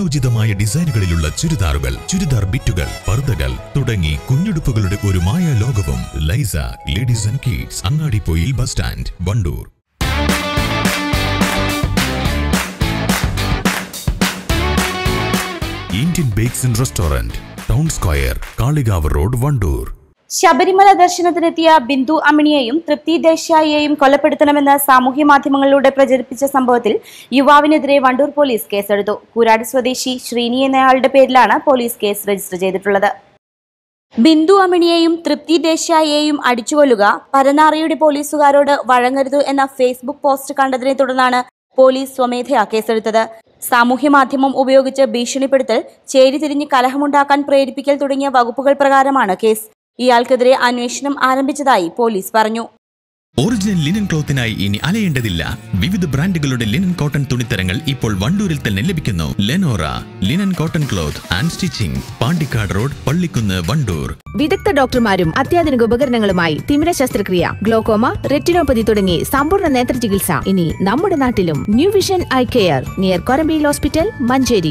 കാലോചിതമായ ഡിസൈനുകളിലുള്ള ചുരിദാറുകൾ ചുരിദാർ ബിറ്റുകൾ പർദ്ദകൾ തുടങ്ങി കുഞ്ഞുടുപ്പുകളുടെ ഒരു മായ ലോകവും ലൈസ ladies and kids Angadippoyil bus stand Wandoor. Indian bakes and restaurant town square Kalikavu road Wandoor. Sabarimala ദർശനത്തിനെത്തിയ Bindu അമിണിയെയും തൃപ്തി ദേശായിയെയും കൊലപ്പെടുത്തണമെന്ന് സാമൂഹ്യ മാധ്യമങ്ങളിലൂടെ പ്രചരിപ്പിച്ച സംഭവത്തിൽ യുവാവിനെതിരെ വണ്ടൂർ പോലീസ് കേസെടുത്തു. കൂരാട് സ്വദേശി ശ്രീനി എന്നയാളുടെ പേരിലാണ് പോലീസ് കേസ് രജിസ്റ്റർ ചെയ്തിട്ടുള്ളത്. ബിന്ദു അമിണിയെയും തൃപ്തി ദേശായിയെയും അടിച്ചുകൊല്ലുക പരനാറിയുടെ പോലീസുകാരോട് വഴങ്ങരുത് എന്ന ഫേസ്ബുക്ക് പോസ്റ്റ് കണ്ടതിനെ തുടർന്നാണ് പോലീസ് സ്വമേധയാ കേസെടുത്തത്. സാമൂഹ്യ മാധ്യമം ഉപയോഗിച്ച് ഭീഷണിപ്പെടുത്തൽ ചേരിതിരിഞ്ഞ് കലഹമുണ്ടാക്കാൻ പ്രേരിപ്പിക്കൽ തുടങ്ങിയ വകുപ്പുകൾ പ്രകാരമാണ് കേസ്. ഇയാൾക്കെതിരെ അന്വേഷണം ആരംഭിച്ചതായി പോലീസ് പറഞ്ഞു. ഒറിജിനൽ ലിനൻ ക്ലോത്തിനായി ഇനി അലയേണ്ടതില്ല. വിവിധ ബ്രാൻഡുകളുടെ ലിനൻ കോട്ടൺ തുണിത്തരങ്ങൾ ഇപ്പോൾ വണ്ടൂരിൽ തന്നെ ലഭിക്കുന്നു. Lenora linen cotton cloth and stitching Pandikkad road Pallikkunnu Wandoor. വിദഗ്ധ ഡോക്ടർമാരും അത്യാധുനിക ഉപകരണങ്ങളുമായി തിമിര ശസ്ത്രക്രിയ ഗ്ലോക്കോമ റെറ്റിനോപ്പതി തുടങ്ങി സമ്പൂർണ നേത്ര ചികിത്സ ഇനി നമ്മുടെ നാട്ടിലും. New vision eye care near Korambayil hospital Manjeri